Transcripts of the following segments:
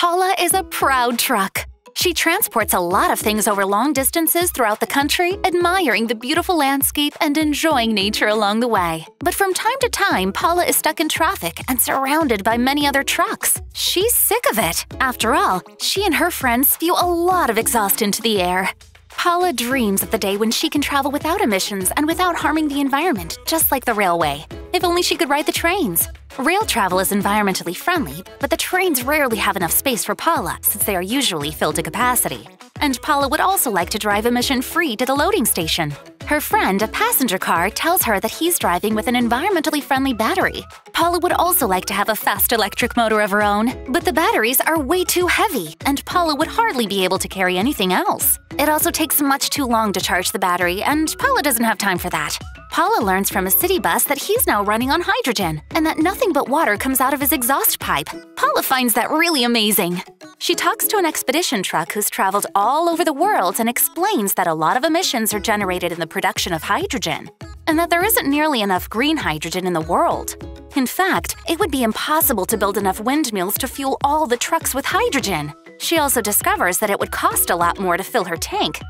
Paula is a proud truck. She transports a lot of things over long distances throughout the country, admiring the beautiful landscape and enjoying nature along the way. But from time to time, Paula is stuck in traffic and surrounded by many other trucks. She's sick of it. After all, she and her friends spew a lot of exhaust into the air. Paula dreams of the day when she can travel without emissions and without harming the environment, just like the railway. If only she could ride the trains. Rail travel is environmentally friendly, but the trains rarely have enough space for Paula since they are usually filled to capacity. And Paula would also like to drive emission-free to the loading station. Her friend, a passenger car, tells her that he's driving with an environmentally friendly battery. Paula would also like to have a fast electric motor of her own, but the batteries are way too heavy, and Paula would hardly be able to carry anything else. It also takes much too long to charge the battery, and Paula doesn't have time for that. Paula learns from a city bus that he's now running on hydrogen and that nothing but water comes out of his exhaust pipe. Paula finds that really amazing. She talks to an expedition truck who's traveled all over the world and explains that a lot of emissions are generated in the production of hydrogen and that there isn't nearly enough green hydrogen in the world. In fact, it would be impossible to build enough windmills to fuel all the trucks with hydrogen. She also discovers that it would cost a lot more to fill her tank.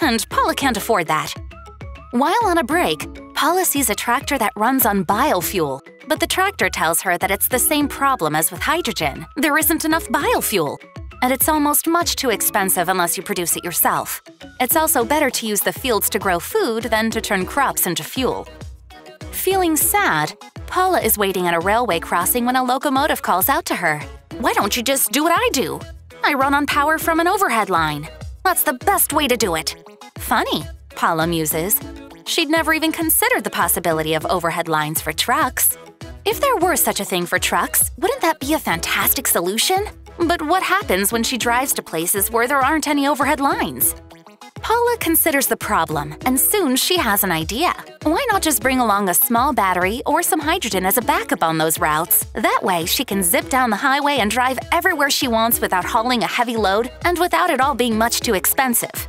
And Paula can't afford that. While on a break, Paula sees a tractor that runs on biofuel, but the tractor tells her that it's the same problem as with hydrogen. There isn't enough biofuel, and it's almost much too expensive unless you produce it yourself. It's also better to use the fields to grow food than to turn crops into fuel. Feeling sad, Paula is waiting at a railway crossing when a locomotive calls out to her. Why don't you just do what I do? I run on power from an overhead line. That's the best way to do it. Funny, Paula muses. She'd never even considered the possibility of overhead lines for trucks. If there were such a thing for trucks, wouldn't that be a fantastic solution? But what happens when she drives to places where there aren't any overhead lines? Paula considers the problem, and soon she has an idea. Why not just bring along a small battery or some hydrogen as a backup on those routes? That way, she can zip down the highway and drive everywhere she wants without hauling a heavy load and without it all being much too expensive.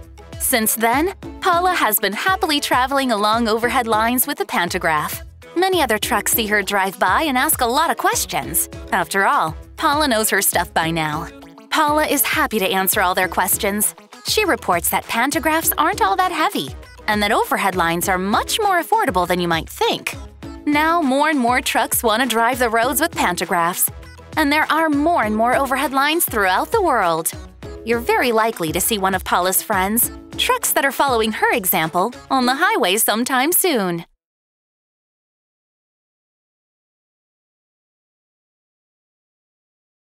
Since then, Paula has been happily traveling along overhead lines with a pantograph. Many other trucks see her drive by and ask a lot of questions. After all, Paula knows her stuff by now. Paula is happy to answer all their questions. She reports that pantographs aren't all that heavy and that overhead lines are much more affordable than you might think. Now, more and more trucks want to drive the roads with pantographs, and there are more and more overhead lines throughout the world. You're very likely to see one of Paula's friends, trucks that are following her example, on the highway sometime soon.